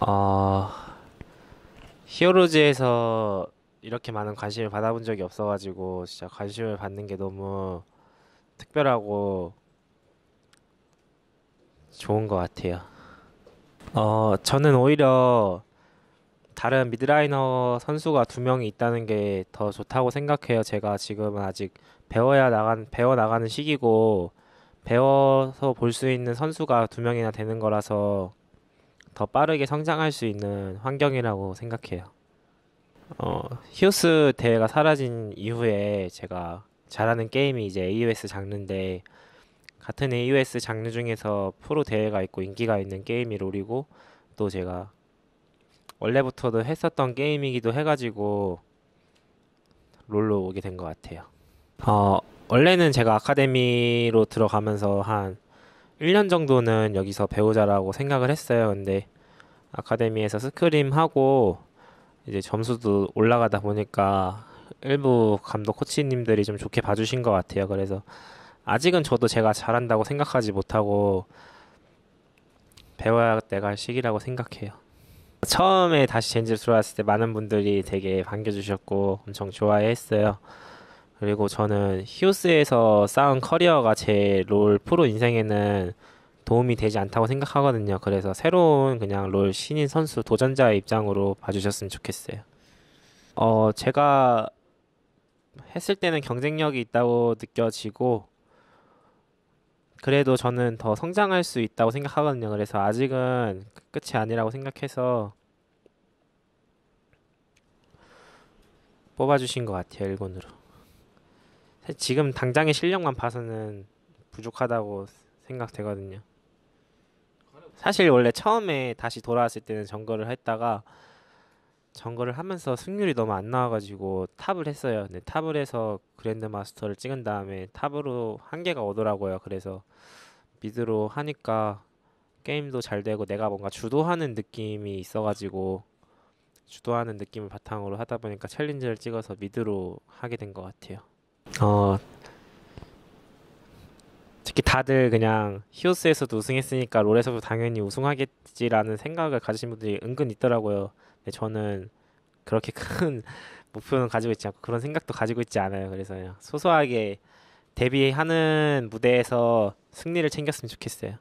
어, 히어로즈에서 이렇게 많은 관심을 받아본 적이 없어가지고 진짜 관심을 받는 게 너무 특별하고 좋은 것 같아요. 어, 저는 오히려 다른 미드라이너 선수가 두 명이 있다는 게 더 좋다고 생각해요. 제가 지금은 아직 배워야 나간, 배워 나가는 시기고 배워서 볼 수 있는 선수가 두 명이나 되는 거라서 더 빠르게 성장할 수 있는 환경이라고 생각해요. 어, 히오스 대회가 사라진 이후에 제가 잘하는 게임이 이제 AOS 장르인데 같은 AOS 장르 중에서 프로 대회가 있고 인기가 있는 게임이 롤이고 또 제가 원래부터도 했었던 게임이기도 해가지고 롤로 오게 된 것 같아요. 어, 원래는 제가 아카데미로 들어가면서 한 1년 정도는 여기서 배우자라고 생각을 했어요. 근데 아카데미에서 스크림 하고 이제 점수도 올라가다 보니까 일부 감독 코치님들이 좀 좋게 봐주신 것 같아요. 그래서 아직은 저도 제가 잘한다고 생각하지 못하고 배워야 내가 시기라고 생각해요. 처음에 다시 젠지로 들어왔을 때 많은 분들이 되게 반겨주셨고 엄청 좋아했어요. 그리고 저는 히오스에서 쌓은 커리어가 제 롤 프로 인생에는 도움이 되지 않다고 생각하거든요. 그래서 새로운 그냥 롤 신인 선수 도전자의 입장으로 봐주셨으면 좋겠어요. 어, 제가 했을 때는 경쟁력이 있다고 느껴지고 그래도 저는 더 성장할 수 있다고 생각하거든요. 그래서 아직은 끝이 아니라고 생각해서 뽑아주신 것 같아요. 일본으로. 지금 당장의 실력만 봐서는 부족하다고 생각되거든요. 사실 원래 처음에 다시 돌아왔을 때는 정글을 했다가 정글을 하면서 승률이 너무 안 나와가지고 탑을 했어요. 근데 탑을 해서 그랜드 마스터를 찍은 다음에 탑으로 한계가 오더라고요. 그래서 미드로 하니까 게임도 잘 되고 내가 뭔가 주도하는 느낌이 있어가지고 주도하는 느낌을 바탕으로 하다 보니까 챌린저를 찍어서 미드로 하게 된 것 같아요. 어, 특히 다들 그냥 히오스에서도 우승했으니까 롤에서도 당연히 우승하겠지라는 생각을 가지신 분들이 은근 있더라고요. 근데 저는 그렇게 큰 목표는 가지고 있지 않고 그런 생각도 가지고 있지 않아요. 그래서 소소하게 데뷔하는 무대에서 승리를 챙겼으면 좋겠어요.